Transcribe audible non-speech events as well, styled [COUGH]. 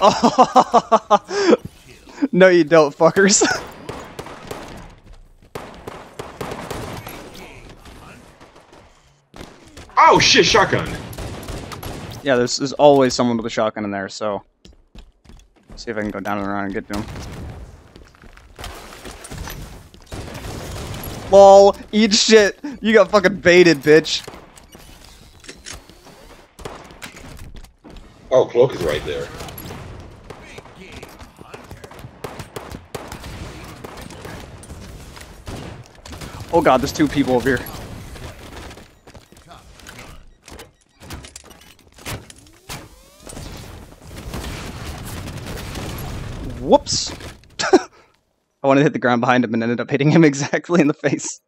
[LAUGHS] no, you don't, fuckers. [LAUGHS] Oh shit, shotgun. yeah, there's, there's always someone with a shotgun in there, so... See if I can go down and around and get to him. LOL, eat shit! You got fucking baited, bitch. Oh, cloak is right there. Oh god, there's two people over here. Whoops! [LAUGHS] I wanted to hit the ground behind him and ended up hitting him [LAUGHS] exactly in the face.